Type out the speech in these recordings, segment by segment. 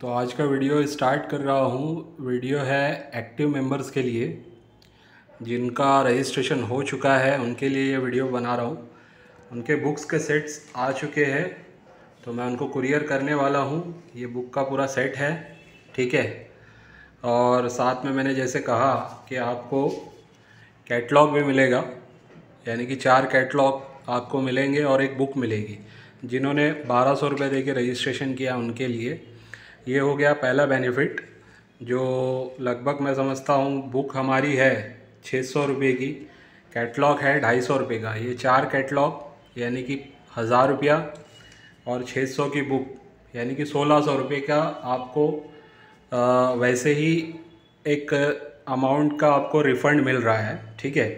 तो आज का वीडियो स्टार्ट कर रहा हूँ। वीडियो है एक्टिव मेंबर्स के लिए, जिनका रजिस्ट्रेशन हो चुका है, उनके लिए ये वीडियो बना रहा हूँ। उनके बुक्स के सेट्स आ चुके हैं तो मैं उनको कुरियर करने वाला हूँ। ये बुक का पूरा सेट है, ठीक है? और साथ में मैंने जैसे कहा कि आपको कैटलॉग भी मिलेगा, यानी कि चार कैटलॉग आपको मिलेंगे और एक बुक मिलेगी। जिन्होंने बारह सौ रुपये दे के रजिस्ट्रेशन किया उनके लिए ये हो गया पहला बेनिफिट जो लगभग मैं समझता हूँ बुक हमारी है छः सौ रुपये की कैटलॉग है ढाई सौ रुपये का। ये चार कैटलॉग यानी कि हज़ार रुपया और छः सौ की बुक यानी कि सोलह सौ रुपये का आपको आ, वैसे ही एक अमाउंट का आपको रिफ़ंड मिल रहा है ठीक है?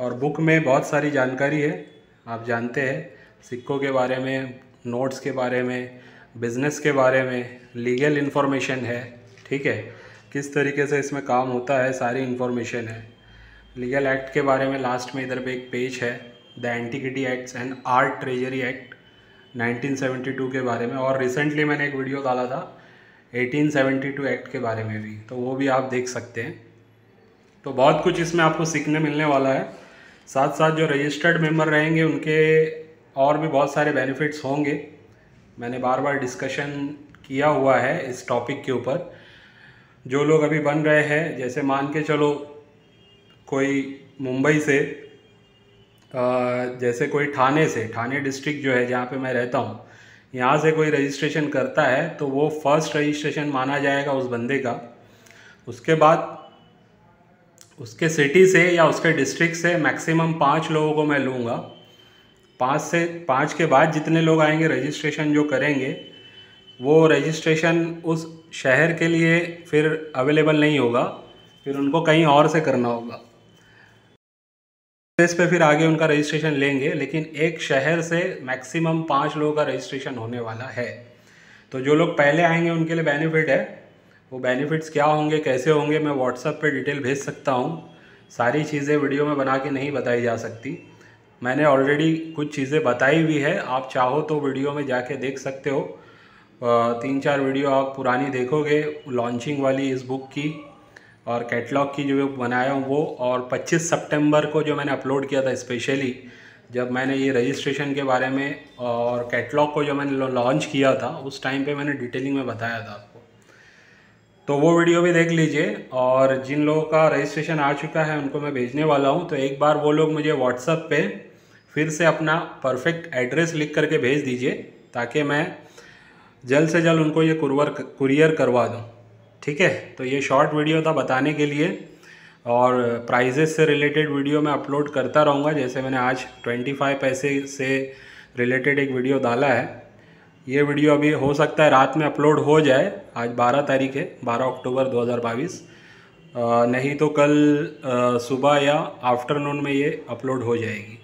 और बुक में बहुत सारी जानकारी है आप जानते हैं सिक्कों के बारे में नोट्स के बारे में बिज़नेस के बारे में, लीगल इन्फॉर्मेशन है, ठीक है? किस तरीके से इसमें काम होता है, सारी इन्फॉर्मेशन है। लीगल एक्ट के बारे में लास्ट में इधर पे एक पेज है, the antiquity acts and art treasury act 1972 के बारे में, और रिसेंटली मैंने एक वीडियो डाला था 1872 एक्ट के बारे में भी तो वो भी आप देख सकते हैं। तो बहुत कुछ इसमें आपको सीखने मिलने वाला है। साथ साथ जो रजिस्टर्ड मेंबर रहेंगे, उनके और भी बहुत सारे बेनिफिट्स होंगे। मैंने बार बार डिस्कशन किया हुआ है इस टॉपिक के ऊपर। जो लोग अभी बन रहे हैं, जैसे मान के चलो, कोई मुंबई से जैसे कोई ठाणे से ठाणे डिस्ट्रिक्ट जो है, जहाँ पे मैं रहता हूँ, यहाँ से कोई रजिस्ट्रेशन करता है तो वो फ़र्स्ट रजिस्ट्रेशन माना जाएगा उस बंदे का। उसके बाद, उसके सिटी से या उसके डिस्ट्रिक्ट से मैक्सिमम पाँच लोगों को मैं लूँगा। पाँच से, पाँच के बाद जितने लोग आएँगे रजिस्ट्रेशन जो करेंगे, वो रजिस्ट्रेशन उस शहर के लिए फिर अवेलेबल नहीं होगा, फिर उनको कहीं और से करना होगा। इस पे फिर आगे उनका रजिस्ट्रेशन लेंगे, लेकिन एक शहर से मैक्सिमम पाँच लोगों का रजिस्ट्रेशन होने वाला है। तो जो लोग पहले आएँगे, उनके लिए बेनिफिट है। वो बेनिफिट्स क्या होंगे, कैसे होंगे, मैं व्हाट्सअप पे डिटेल भेज सकता हूँ। सारी चीज़ें वीडियो में बना के नहीं बताई जा सकती। मैंने ऑलरेडी कुछ चीज़ें बताई हुई है। आप चाहो तो वीडियो में जाके देख सकते हो। तीन चार वीडियो आप पुरानी देखोगे लॉन्चिंग वाली इस बुक की और कैटलॉग की जो बनाया हूँ वो। और 25 सितंबर को जो मैंने अपलोड किया था स्पेशली जब मैंने ये रजिस्ट्रेशन के बारे में और कैटलॉग को जो मैंने लॉन्च किया था, उस टाइम पे मैंने डिटेलिंग में बताया था आपको। तो वो वीडियो भी देख लीजिए और जिन लोगों का रजिस्ट्रेशन आ चुका है, उनको मैं भेजने वाला हूँ। तो एक बार वो लोग मुझे व्हाट्सअप पे फिर से अपना परफेक्ट एड्रेस लिख करके भेज दीजिए, ताकि मैं जल्द से जल्द उनको ये कुरवर कुरियर करवा दूँ। ठीक है? तो ये शॉर्ट वीडियो था बताने के लिए, और प्राइजेस से रिलेटेड वीडियो मैं अपलोड करता रहूँगा। जैसे मैंने आज 25 पैसे से रिलेटेड एक वीडियो डाला है। ये वीडियो अभी हो सकता है रात में अपलोड हो जाए। आज 12 तारीख है 12 अक्टूबर 2022 नहीं तो कल सुबह या आफ्टरनून में ये अपलोड हो जाएगी।